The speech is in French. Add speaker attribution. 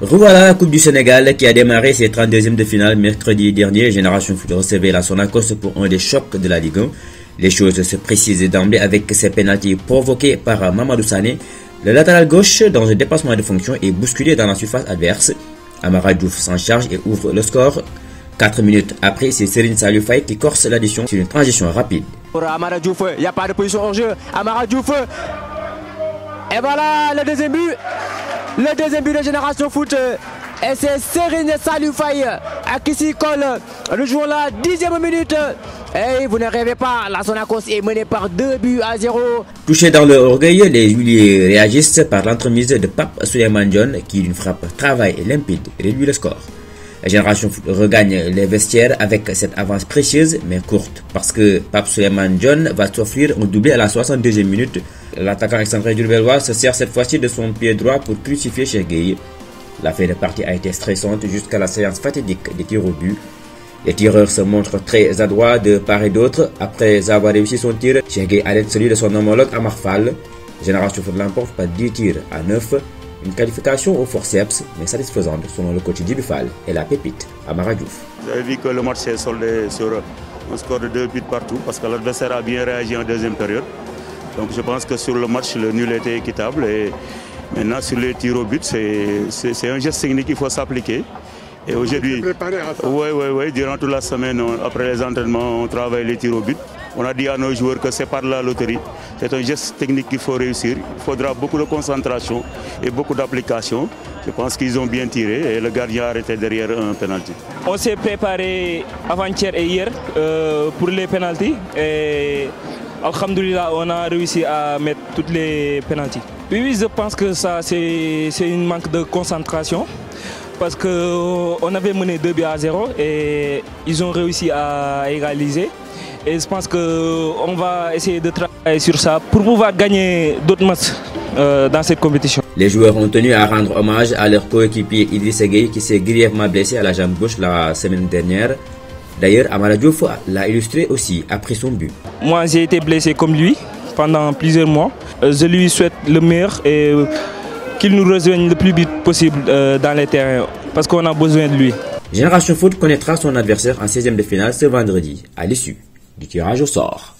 Speaker 1: Revoilà la Coupe du Sénégal qui a démarré ses 32e de finale mercredi dernier. Génération Foot recevait la Sonacos pour un des chocs de la Ligue 1. Les choses se précisent d'emblée avec ces pénalties provoqués par Mamadou Sané. Le latéral gauche, dans un dépassement de fonction, est bousculé dans la surface adverse. Amara Diouf s'en charge et ouvre le score. 4 minutes après, c'est Serine Salufay qui corse l'addition sur une transition rapide.
Speaker 2: Pour il n'y a pas de position en jeu. Amara. Et voilà le deuxième but. Le deuxième but de Génération Foot. Et c'est Serine Salufay à qui s'y. Le joueur la dixième minute. Et vous ne rêvez pas, la Sonacos est menée par 2 buts à 0.
Speaker 1: Touché dans le orgueil, les Juliers réagissent par l'entremise de Pape Suleiman John qui d'une frappe travail et limpide réduit le score. La génération Foot regagne les vestiaires avec cette avance précieuse mais courte parce que Pape Suleiman John va s'offrir un doublé à la 62e minute. L'attaquant excentré du Bellois se sert cette fois-ci de son pied droit pour crucifier Chegueye. La fin de partie a été stressante jusqu'à la séance fatidique des tirs au but. Les tireurs se montrent très adroits de part et d'autre. Après avoir réussi son tir, Chegueye arrête celui de son homologue Amarfal. Génération Foot l'emporte par 10 tirs à 9. Une qualification au forceps, mais satisfaisante selon le coach Dibufal et la pépite Amara Diouf.
Speaker 3: Vous avez vu que le match s'est soldé sur un score de 2 buts partout parce que l'adversaire a bien réagi en deuxième période. Donc je pense que sur le match, le nul était équitable. Et maintenant, sur les tirs au but, c'est un geste technique qu'il faut s'appliquer. Et aujourd'hui, oui, oui, oui, durant toute la semaine, après les entraînements, on travaille les tirs au but. On a dit à nos joueurs que c'est par la loterie. C'est un geste technique qu'il faut réussir. Il faudra beaucoup de concentration et beaucoup d'application. Je pense qu'ils ont bien tiré et le gardien a arrêté derrière un penalty.
Speaker 4: On s'est préparé avant-hier et hier euh, pour les penalties. Et Alhamdulillah, on a réussi à mettre toutes les penalties. Oui, je pense que ça, c'est une manque de concentration parce qu'on avait mené 2 buts à 0 et ils ont réussi à égaliser. Et je pense qu'on va essayer de travailler sur ça pour pouvoir gagner d'autres matchs euh, dans cette compétition.
Speaker 1: Les joueurs ont tenu à rendre hommage à leur coéquipier Idriss Gueye qui s'est grièvement blessé à la jambe gauche la semaine dernière. D'ailleurs, Amara Diouf l'a illustré aussi après son but.
Speaker 4: Moi, j'ai été blessé comme lui pendant plusieurs mois. Euh, je lui souhaite le meilleur et qu'il nous rejoigne le plus vite possible euh, dans les terrains parce qu'on a besoin de lui.
Speaker 1: Génération Foot connaîtra son adversaire en 16e de finale ce vendredi à l'issue du tirage au sort.